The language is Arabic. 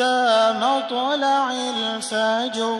مطلع الفجر.